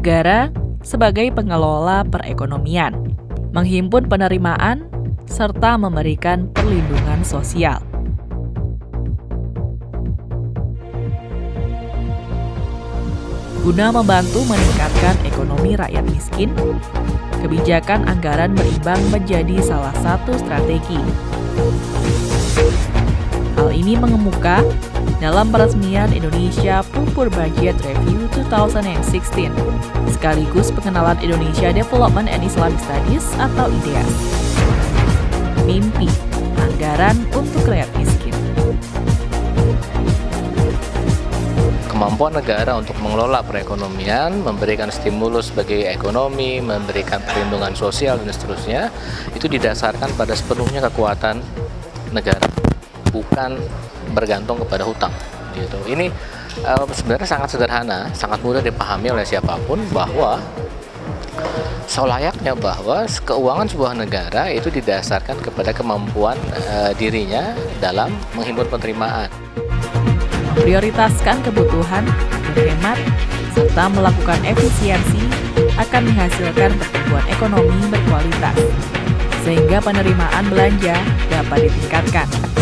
negara sebagai pengelola perekonomian, menghimpun penerimaan, serta memberikan perlindungan sosial. Guna membantu meningkatkan ekonomi rakyat miskin, kebijakan anggaran berimbang menjadi salah satu strategi. Hal ini mengemuka dalam peresmian Indonesia Pupur Budget Review 2016, sekaligus pengenalan Indonesia Development and Islamic Studies atau IDEA. Mimpi, anggaran untuk rakyat miskin. kemampuan negara untuk mengelola perekonomian, memberikan stimulus bagi ekonomi, memberikan perlindungan sosial dan seterusnya, itu didasarkan pada sepenuhnya kekuatan negara, bukan bergantung kepada hutang. Gitu. Ini uh, sebenarnya sangat sederhana, sangat mudah dipahami oleh siapa pun bahwa selayaknya bahwa keuangan sebuah negara itu didasarkan kepada kemampuan uh, dirinya dalam menghimpun penerimaan prioritaskan kebutuhan, berhemat, serta melakukan efisiensi akan menghasilkan pertumbuhan ekonomi berkualitas, sehingga penerimaan belanja dapat ditingkatkan.